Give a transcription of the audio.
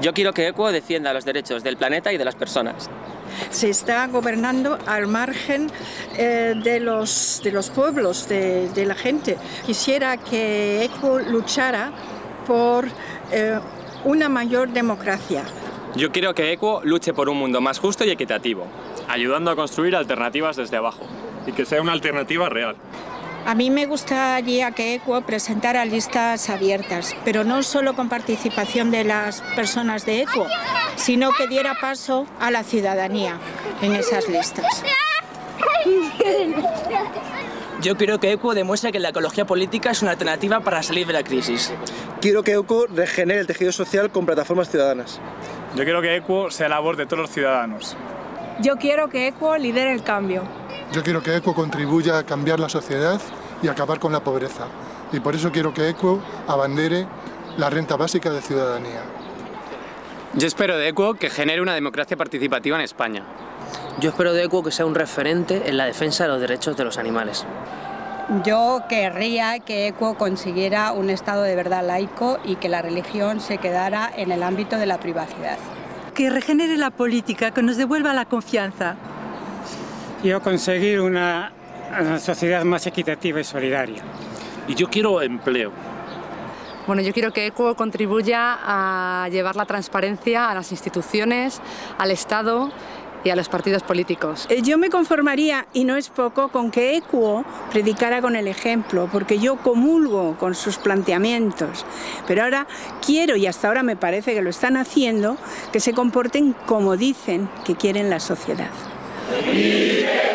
Yo quiero que Equo defienda los derechos del planeta y de las personas. Se está gobernando al margen eh, de, los, de los pueblos, de, de, la gente. Quisiera que Equo luchara por eh, una mayor democracia. Yo quiero que Equo luche por un mundo más justo y equitativo, ayudando a construir alternativas desde abajo. Y que sea una alternativa real. A mí me gustaría que ECUO presentara listas abiertas, pero no solo con participación de las personas de ECUO, sino que diera paso a la ciudadanía en esas listas. Yo quiero que ECUO demuestre que la ecología política es una alternativa para salir de la crisis. Quiero que ECUO regenere el tejido social con plataformas ciudadanas. Yo quiero que ECUO sea la voz de todos los ciudadanos. Yo quiero que ECUO lidere el cambio. Yo quiero que ECUO contribuya a cambiar la sociedad y acabar con la pobreza. Y por eso quiero que ECUO abandere la renta básica de ciudadanía. Yo espero de ECUO que genere una democracia participativa en España. Yo espero de ECUO que sea un referente en la defensa de los derechos de los animales. Yo querría que ECUO consiguiera un Estado de verdad laico y que la religión se quedara en el ámbito de la privacidad. Que regenere la política, que nos devuelva la confianza. Yo conseguir una, una sociedad más equitativa y solidaria. Y yo quiero empleo. Bueno, yo quiero que ECUO contribuya a llevar la transparencia a las instituciones, al Estado y a los partidos políticos. Yo me conformaría, y no es poco, con que ECUO predicara con el ejemplo, porque yo comulgo con sus planteamientos. Pero ahora quiero, y hasta ahora me parece que lo están haciendo, que se comporten como dicen que quieren la sociedad. Vive.